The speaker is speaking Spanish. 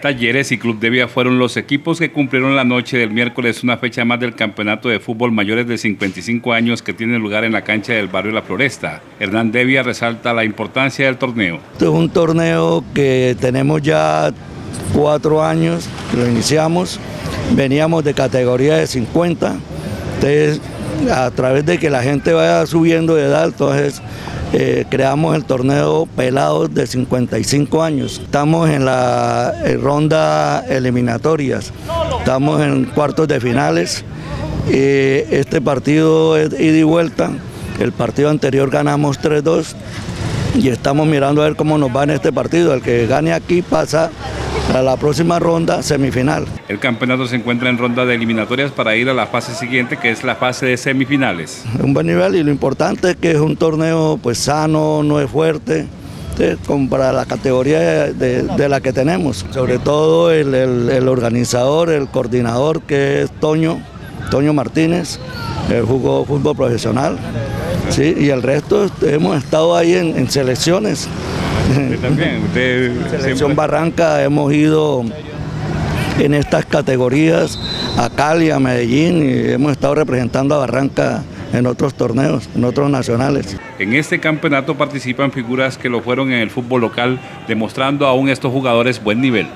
Talleres y Club de fueron los equipos que cumplieron la noche del miércoles una fecha más del campeonato de fútbol mayores de 55 años que tiene lugar en la cancha del barrio La Floresta. Hernán Devia resalta la importancia del torneo. Este es un torneo que tenemos ya cuatro años, lo iniciamos, veníamos de categoría de 50, entonces a través de que la gente vaya subiendo de edad, entonces eh, creamos el torneo Pelados de 55 años. Estamos en la ronda eliminatorias, estamos en cuartos de finales. este partido es ida y vuelta. El partido anterior ganamos 3-2 y estamos mirando a ver cómo nos va en este partido. El que gane aquí pasa a la próxima ronda semifinal. El campeonato se encuentra en ronda de eliminatorias para ir a la fase siguiente, que es la fase de semifinales. Un buen nivel y lo importante es que es un torneo pues sano, no es fuerte. Como para la categoría de, la que tenemos. Sobre todo el, el, organizador, el coordinador que es Toño, Toño Martínez, él jugó fútbol profesional. Sí, y el resto hemos estado ahí en selecciones. Usted también, usted Selección Barranca hemos ido en estas categorías a Cali, a Medellín y hemos estado representando a Barranca en otros torneos, en otros nacionales. En este campeonato participan figuras que lo fueron en el fútbol local, demostrando aún estos jugadores buen nivel.